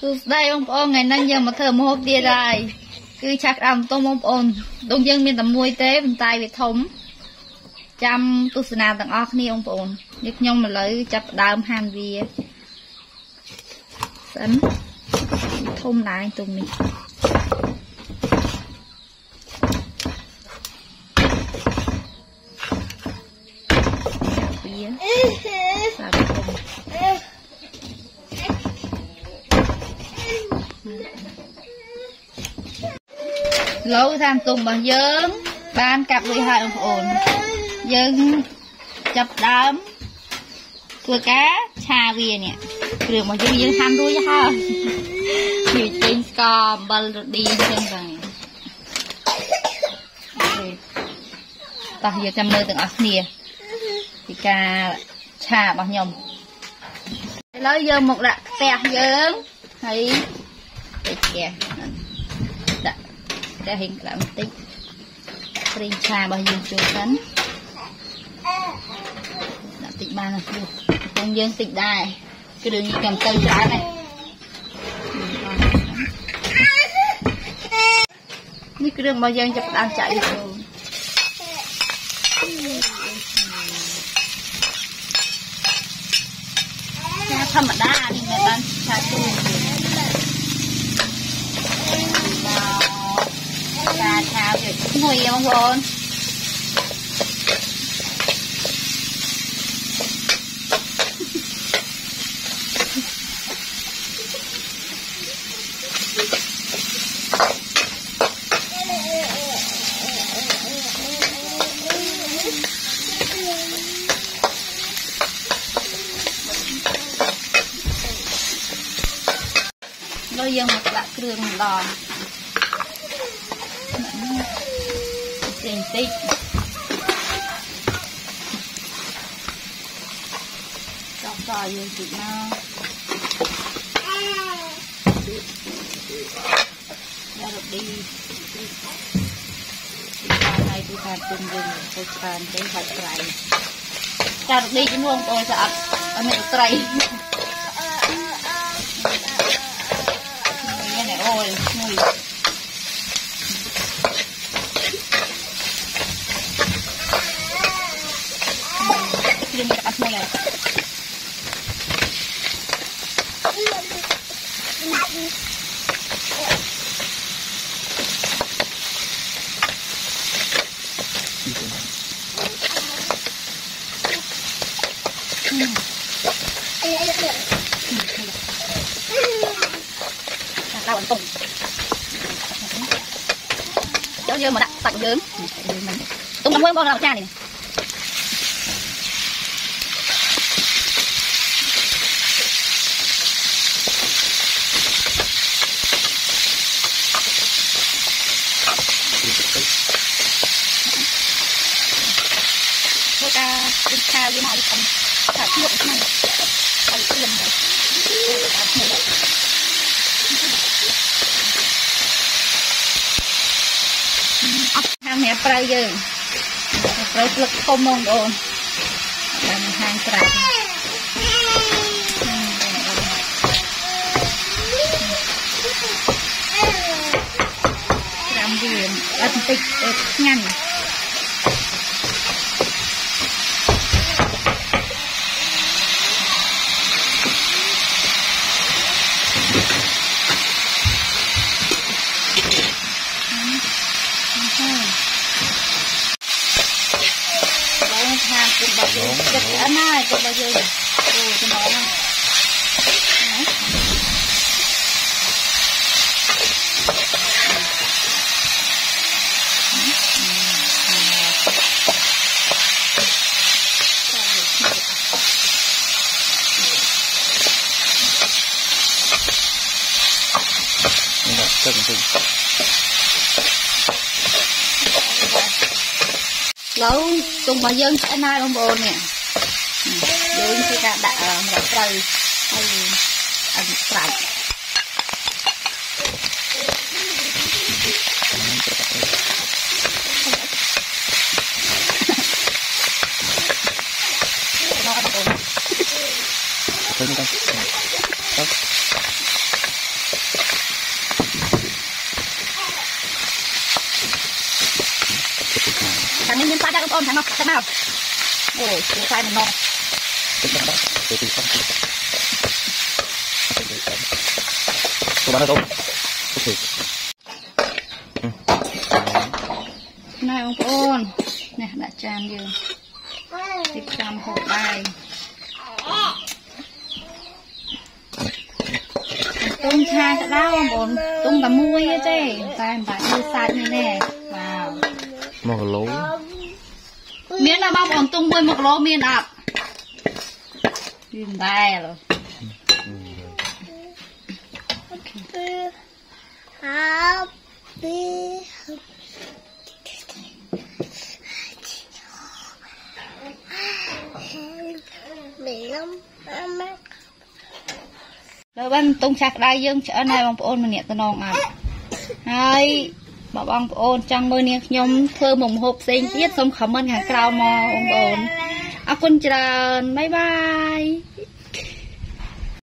សួស្តីបងប្អូនថ្ងៃនេះយើងមកធ្វើម្ហូបទៀតហើយគឺឆាក្តាមទុំបងប្អូនដូចយើងមានតែមួយទេប៉ុន្តែវាធំចាំទស្សនាទាំងអស់គ្នាបងប្អូននេះខ្ញុំឥឡូវចាប់ផ្ដើមហាន់វាសិនធំដែរទុំនេះវាសាប់ធំ លោតាមទុំរបស់យើង បានកាប់រួចហើយបងប្អូនយើងចាប់ដើមធ្វើការឆាវានេះគ្រឿងរបស់យើងយើងហាន់រួចហើយវាចេញស្ករអំបិលរឌីអញ្ចឹងទៅតោះយើងចាំមើលទាំងអស់គ្នាពីការឆារបស់ខ្ញុំឥឡូវយើងមកដាក់ខ្ទះយើងហើយទៅផ្ទះដាក់ ផ្ទះហេងក្តៅបន្តិចប្រេងឆារបស់យើងចូលសិនដាក់តិចបានណាព្រោះកំយើងតិចដែរគ្រឿងនេះកំទៅច្រើនណាស់នេះគ្រឿងរបស់យើងចាប់ផ្ដើមចាក់វាចូលឆាធម្មតានេះមិនបានឆាទូកា ងុយបងប្អូនឥឡូវយើងមកដាក់គ្រឿងម្ដង ផ្សេងតិចចោះតយើងតិចមកយ៉ារ៉ូឌីហើយទីថាពុំយើងទៅច្រើនទេហើយត្រៃចារ៉ូឌីជំនួសបងប្អូនស្អាតអត់មានត្រី này ôi mùi Kirim rau tùng cháu dương mà đặt tặng dương tùng năm mươi con nào cha này subscribe cho kênh Ghiền Mì Gõ Để không bỏ lỡ những video hấp dẫn អត់ហាងអ្នកប្រៅយើងប្រៅស្លឹកធំហ្មងបងប្អូនតាមហាងប្រៅត្រាំវាអត់បន្តិចឆ្ងាញ់ ហាគុំរបស់យើងចិត្តអត់ណាគុំរបស់យើងអូចំណងហ្នឹ ងនេះទឹកបន្តិច lâu cùng mà dân sẽ nay បងប្អូននេះយើងធ្វើការដាក់ម្រេចត្រូវហើយអត់ស្រាច់មកបងប្អូនទៅនេះទៅទៅ ខាងនោះទឹកមកអូយខ្សែមិនមក Tức là đó. Từ từ xong. Cô bán ở đâu? Ok. Ừ. ណែបងប្អូននេះដាក់ចានយើងទីចាំហូបបាយទុំឆាក៏ដែរបងប្អូនទុំតែមួយទេតែមិនបាច់មើលសាច់នេះទេវ៉ាវ Một lố. មានដល់បងប្អូនទុំមួយ1គីឡូមានអត់មានដែរ Ừ. Bị lắm Mama លើបានទុំឆាក្តៅយើងឆ្អិនហើយបងប្អូនម្នាក់តំណងអត់ហើយ បើបងប្អូនចង់មើលនាងខ្ញុំធ្វើមុខម្ហូបផ្សេងទៀតសូមខមមិនខាងក្រោមមកបងប្អូនអរគុណច្រើនបាយបាយ